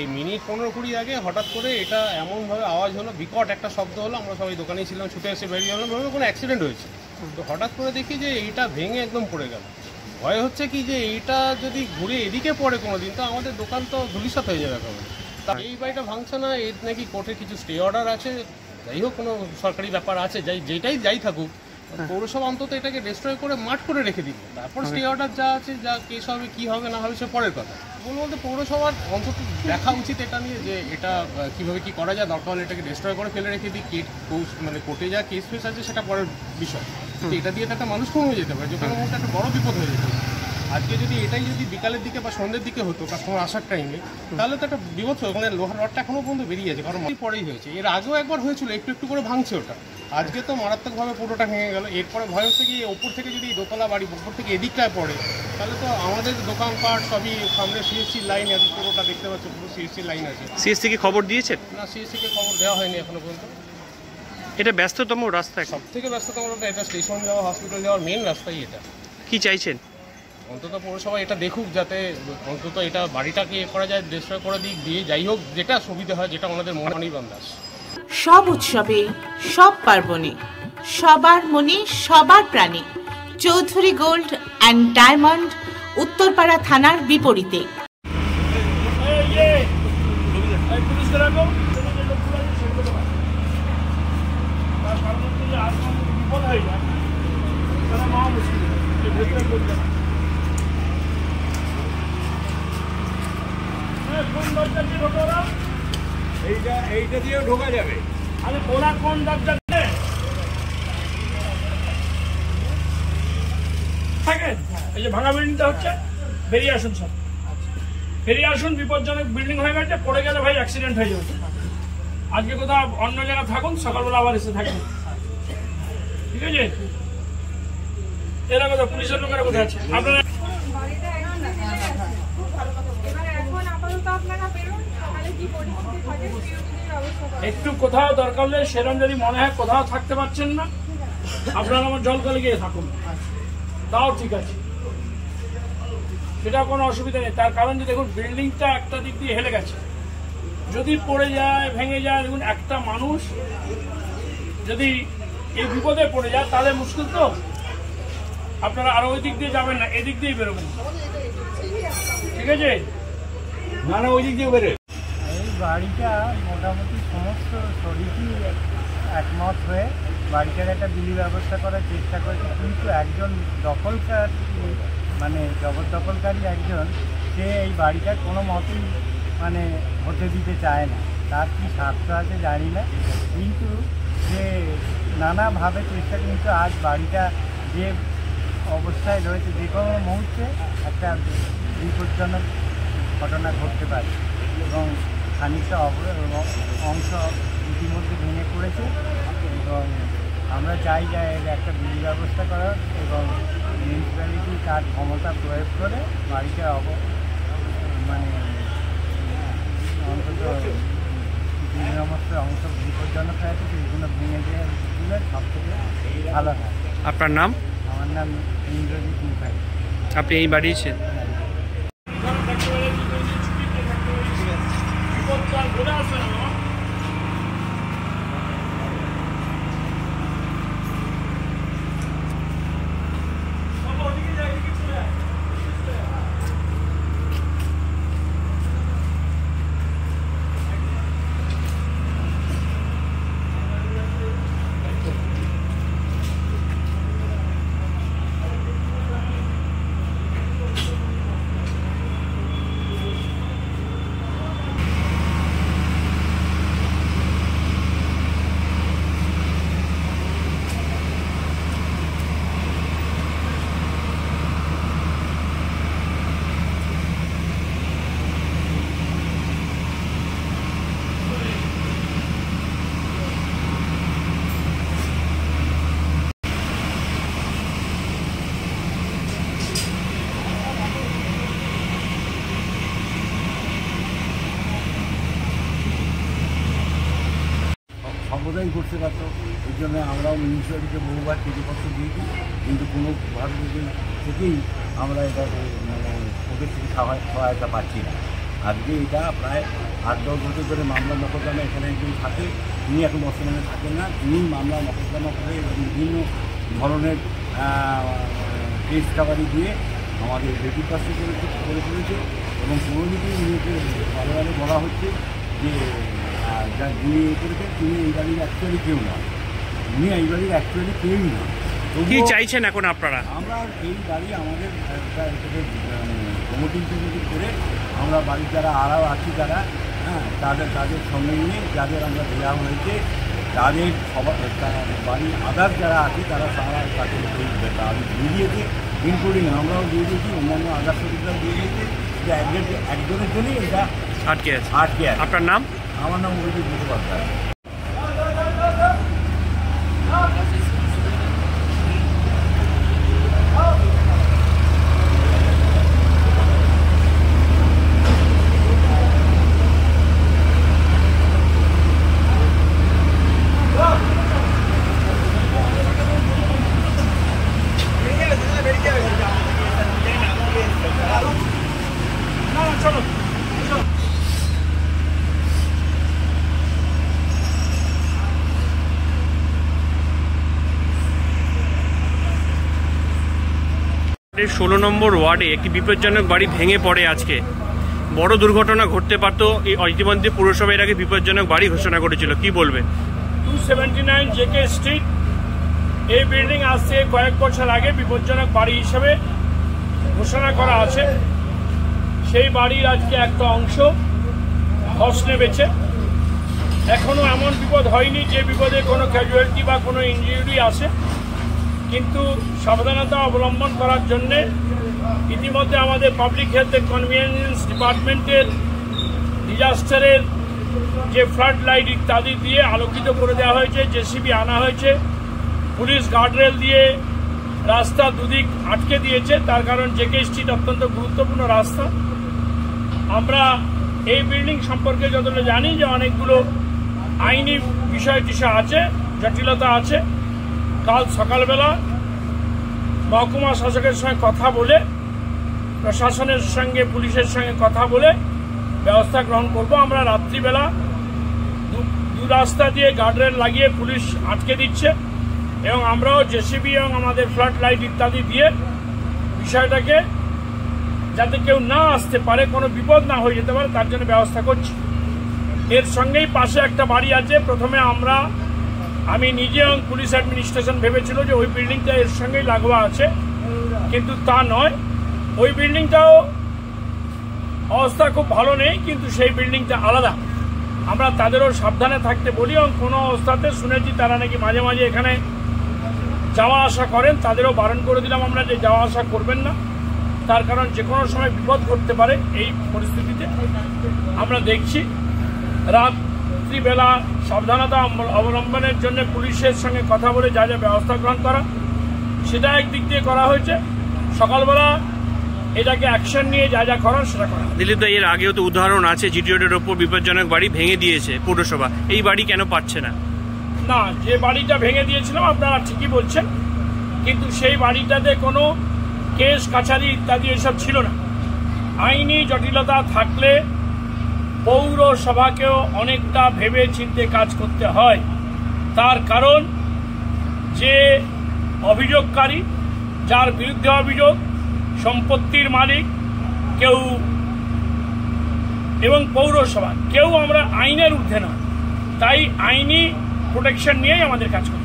এই মিনিট পনেরো কুড়ি আগে হঠাৎ করে এটা এমনভাবে আওয়াজ হলো, বিকট একটা শব্দ হলো, আমরা সবাই দোকানেই ছিলাম, ছুটে এসে বেরিয়ে ভাবে কোনো অ্যাক্সিডেন্ট হয়েছে। তো হঠাৎ করে দেখি যে এইটা ভেঙে একদম পড়ে গেল। ভয় হচ্ছে কি যে এইটা যদি ঘুরে এদিকে পড়ে কোনো দিন তো আমাদের দোকান তো ধুলিসাত হয়ে যাবে একেবারে তা এই বাড়িটা ভাঙছে না, এর নাকি কোর্টে কিছু স্টে অর্ডার আছে, যাই হোক কোনো সরকারি ব্যাপার আছে, যাই যেটাই যাই থাকুক পৌরসভা অন্তত এটাকে ডিস্ট্রয় করে মাঠ করে রেখে দিবে। তারপর স্টে অর্ডার যা আছে যা কেস হবে কি হবে না হবে সে পরের কথা। বলব বলতে পৌরসভার অন্তত দেখা উচিত এটা নিয়ে যে এটা কীভাবে কি করা যায় দরকার হলে এটাকে ডিস্ট্রয় করে ফেলে রেখে দিই। কেট মানে কোর্টে যা কেস ফেস আছে সেটা পরের বিষয়। তো এটা দিয়ে তো একটা মানুষ কমে যেতে পারে। যে কোনো মুহূর্তে একটা বড় বিপদ হয়ে যেতে পারে। আজকে যদি এটাই যদি বিকালের দিকে বা সন্ধ্যের দিকে হতো কাস্টমার আসার টাইমে তাহলে তো একটা বিপদ ওখানে লোহার রডটা এখনও পর্যন্ত বেরিয়ে আছে কারণ পরেই হয়েছে। এর আগেও একবার হয়েছিল একটু একটু করে ভাঙছে ওটা। আজকে তো মারাত্মকভাবে পুরোটা ভেঙে গেল। এরপরে ভয় হচ্ছে কি ওপর থেকে যদি দোতলা বাড়ি ওপর থেকে এদিকটায় পড়ে তাহলে তো আমাদের দোকানপাট সবই সামনে সিএসসি লাইন আছে পুরোটা দেখতে পাচ্ছ পুরো সিএসসি লাইন আছে। সিএসসি কি খবর দিয়েছেন না সিএসসি কে খবর দেওয়া হয়নি এখনও পর্যন্ত। এটা ব্যস্ততম রাস্তা সব থেকে ব্যস্ততম রাস্তা এটা স্টেশন যাওয়া হসপিটাল যাওয়ার মেন রাস্তাই এটা। কি চাইছেন? অন্তত পৌরসভা এটা দেখুক যাতে অন্তত এটা বাড়িটাকে এ করা যায় ডিস্ট্রয় করে দিক দিয়ে যাই হোক যেটা সুবিধা হয় যেটা ওনাদের মনে অনির্বাণ দাস। সব উৎসবে, সব পার্বণে, সবার মনে সবার প্রাণে Chowdhury gold and diamond Uttarpara থানার বিপরীতে। এইটা এইটা দিয়েও ঢোকা যাবে। আরে ওরা কোন দরজা? থাকেন এই যে ভাঙা বিল্ডিংটা হচ্ছে বেরিয়ে আসুন সব। বেরিয়ে আসুন বিপজ্জনক বিল্ডিং হয়ে গেছে পড়ে গেলে ভাই অ্যাক্সিডেন্ট হয়ে যাবে। আজকে কোথাও অন্য জায়গায় থাকুন সকালবেলা আবার এসে থাকুন। ঠিক আছে? এরা কোথাও পুলিশের লোকেরা কোথায় আছে? আপনারা এখন আপনারা বেরোন। একটু কোথাও দরকার হলে সেরকম যদি মনে হয় কোথাও থাকতে পারছেন না, আপনারা আমার জল কলে গিয়ে থাকুন। তাও ঠিক আছে। সেটা কোনো অসুবিধা নেই। তার কারণ যে দেখুন, বিল্ডিংটা একটা দিক দিয়ে হেলে গেছে। যদি পড়ে যায়, ভেঙে যায়, দেখুন, একটা মানুষ যদি এই বিপদে পড়ে যায়, তাহলে মুশকিল তো। আপনারা আরও ওই দিক দিয়ে যাবেন না, এদিক দিয়ে বেরোবেন। ঠিক আছে? না না, ওই দিক দিয়ে বেরো এই বাড়িটা মোটামুটি সমস্ত শরীরই একমত হয়ে বাড়িটার একটা বিলি ব্যবস্থা করার চেষ্টা করেছে। কিন্তু একজন দখলকার মানে জবরদখলকারী একজন, সে এই বাড়িটা কোনো মতেই মানে হতে দিতে চায় না। তার কি স্বার্থ আছে জানি না। কিন্তু সে নানাভাবে চেষ্টা কিন্তু আজ বাড়িটা যে অবস্থায় রয়েছে, যে কোনো মুহূর্তে একটা বিপজ্জনক ঘটনা ঘটতে পারে। এবং খানিকটা অংশ ইতিমধ্যে ভেঙে পড়েছে এবং আমরা চাই যে এর একটা বিল ব্যবস্থা করার এবং মিউনিসিপ্যালিটি তার ক্ষমতা প্রয়োগ করে বাড়িতে অব মানে অন্তত সমস্ত অংশ বিপজ্জনক আছে সেইগুলো ভেঙে দিয়ে সব থেকে ভালো হয়। আপনার নাম? আমার নাম ইন্দ্রজিৎ মুখার্জি। আপনি এই বাড়িয়েছেন করতে পারতো। এই জন্য আমরাও মিউনিসিপ্যালিটিকে বহুবার চিঠিপত্র দিয়েছি। কিন্তু কোনো কোনোভাবে থেকেই আমরা এটা মানে ওদের থেকে সহায়তা পাচ্ছি না। আজকে এটা প্রায় আট দশ বছর ধরে মামলা মোকদ্দমা এখানে একজন থাকে। তিনি এখন বর্তমানে থাকেন না। তিনি মামলা মোকদ্দমা করে বিভিন্ন ধরনের কেস কাবারি দিয়ে আমাদের রেডি কাজটি করে তুলেছে এবং উনিকে বারে বারে বলা হচ্ছে যে যা যিনি এ করেছেন তিনি এই বাড়ির অ্যাকচুয়ালি কেউ না। উনি এই বাড়ির অ্যাকচুয়ালি কেউই না। কি চাইছেন এখন আপনারা? আমরা এই বাড়ি আমাদের প্রমোটিং টমোটিং করে আমরা বাড়ির যারা আরাও আছি যারা হ্যাঁ তাদের তাদের সঙ্গে নিয়ে যাদের আমরা দেওয়া হয়েছে তাদের সবার বাড়ির আদার যারা আছে তারা তারা তাকে দাবি দিয়ে দিয়েছে ইনক্লুডিং আমরাও দিয়ে দিয়েছি অন্যান্য আদার সদস্যরাও দিয়ে দিয়েছে যে একজন একজনের জন্যই এটা আটকে আছে। আটকে আছে। আপনার নাম? আমার নাম অভিজিৎ মুখোপাধ্যায় না না চলো ষোলো নম্বর ওয়ার্ডে একটি বিপজ্জনক বাড়ি ভেঙে পড়ে আজকে। বড় দুর্ঘটনা ঘটতে পারতো এই ইতিমধ্যে পুরসভা এর আগে বিপজ্জনক বাড়ি ঘোষণা করেছিল। কি বলবে? Two seventy nine JK street এই বিল্ডিং আসছে কয়েক বছর আগে বিপজ্জনক বাড়ি হিসেবে ঘোষণা করা আছে। সেই বাড়ির আজকে একটা অংশ ধস নেমেছে। এখনও এমন বিপদ হয়নি যে বিপদে কোনো ক্যাজুয়ালিটি বা কোনো ইঞ্জুরি আসে। কিন্তু সাবধানতা অবলম্বন করার জন্যে ইতিমধ্যে আমাদের পাবলিক হেলথ কনভিনিয়েন্স ডিপার্টমেন্টের ডিজাস্টারের যে ফ্লাড লাইট ইত্যাদি দিয়ে আলোকিত করে দেওয়া হয়েছে, জেসিবি আনা হয়েছে, পুলিশ গার্ডরেল দিয়ে রাস্তা দুদিক আটকে দিয়েছে, তার কারণ জেকে স্ট্রিট অত্যন্ত গুরুত্বপূর্ণ রাস্তা। আমরা এই বিল্ডিং সম্পর্কে যতটা জানি যে অনেকগুলো আইনি বিষয় টিষয় আছে, জটিলতা আছে। কাল সকালবেলা মহকুমা শাসকের সঙ্গে কথা বলে, প্রশাসনের সঙ্গে, পুলিশের সঙ্গে কথা বলে ব্যবস্থা গ্রহণ করব। আমরা রাত্রিবেলা দু- রাস্তা দিয়ে গার্ডরেল লাগিয়ে পুলিশ আটকে দিচ্ছে এবং আমরাও জেসিবি এবং আমাদের ফ্লাড লাইট ইত্যাদি দিয়ে বিষয়টাকে যাতে কেউ না আসতে পারে, কোনো বিপদ না হয়ে যেতে পারে, তার জন্য ব্যবস্থা করছি। এর সঙ্গেই পাশে একটা বাড়ি আছে। প্রথমে আমরা আমি নিজে এবং পুলিশ অ্যাডমিনিস্ট্রেশন ভেবেছিল যে ওই বিল্ডিংটা এর সঙ্গেই লাগোয়া আছে, কিন্তু তা নয়। ওই বিল্ডিংটাও অবস্থা খুব ভালো নেই, কিন্তু সেই বিল্ডিংটা আলাদা। আমরা তাদেরও সাবধানে থাকতে বলি এবং কোনো অবস্থাতে শুনেছি তারা নাকি মাঝে মাঝে এখানে যাওয়া আসা করেন। তাদেরও বারণ করে দিলাম আমরা যে যাওয়া আসা করবেন না। তার কারণ যে কোনো সময় বিপদ ঘটতে পারে এই পরিস্থিতিতে। আমরা দেখছি। রাত রাত্রিবেলা সাবধানতা অবলম্বনের জন্য পুলিশের সঙ্গে কথা বলে যা যা ব্যবস্থা গ্রহণ করা। সেটা একদিক দিয়ে করা হয়েছে। সকালবেলা এটাকে অ্যাকশন নিয়ে যা যা করার সেটা করা। দিলীপ দা এর আগেও তো উদাহরণ আছে জিটি রোডের ওপর বিপজ্জনক বাড়ি ভেঙে দিয়েছে পৌরসভা। এই বাড়ি কেন পাচ্ছে না? না যে বাড়িটা ভেঙে দিয়েছিলাম আপনারা ঠিকই বলছেন। কিন্তু সেই বাড়িটাতে কোনো কেস কাছারি ইত্যাদি এসব ছিল না। আইনি জটিলতা থাকলে পৌরসভাকেও অনেকটা ভেবে চিন্তে কাজ করতে হয়। তার কারণ যে অভিযোগকারী, যার বিরুদ্ধে অভিযোগ, সম্পত্তির মালিক, কেউ এবং পৌরসভা। কেউ আমরা আইনের ঊর্ধ্বে না তাই আইনি প্রোটেকশন নিয়েই আমাদের কাজ করতে।